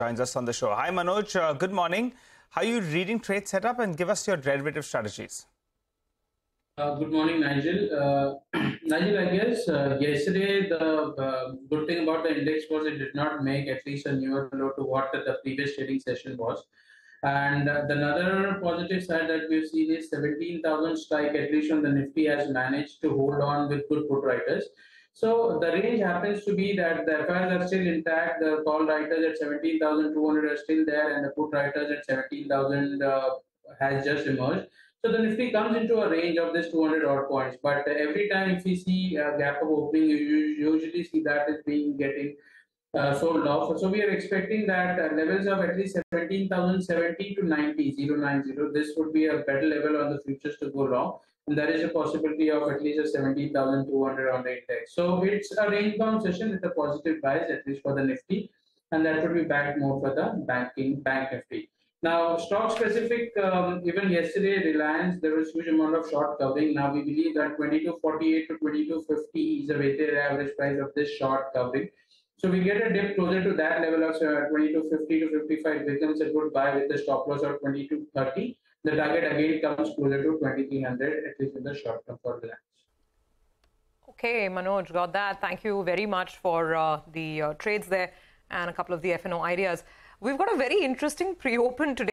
joins us on the show. Hi, Manoj. Uh, good morning. How are you reading trade setup and give us your derivative strategies? Uh, good morning, Nigel. Uh, Nigel, I guess uh, yesterday the good thing about the index was it did not make at least a newer low to what the previous trading session was. And uh, the another positive side that we've seen is 17,000 strike, at least on the Nifty, has managed to hold on with good put writers. So the range happens to be that the FIs are still intact. The call writers at 17,200 are still there, and the put writers at 17,000 uh, has just emerged. So the Nifty comes into a range of this 200 odd points. But every time if we see a gap of opening, you usually see that is being getting sold off. So we are expecting that uh, levels of at least 17,070 to 90, 090. This would be a better level on the futures to go long and there is a possibility of at least a 17,200 on the index. So it's a range bound session with a positive bias, at least for the Nifty, and that would be backed more for the banking bank Nifty. Now, stock specific, um, even yesterday, Reliance, there was huge amount of short covering. Now, we believe that 2248 to 2250 is the weighted average price of this short covering. So we get a dip closer to that level of uh, 2250 to 55 becomes a good buy with the stop loss of 2230 the target again comes closer to 2300 at least in the short term for the Reliance. Okay, Manoj, got that. Thank you very much for uh, the uh, trades there and a couple of the FNO ideas. We've got a very interesting pre-open today.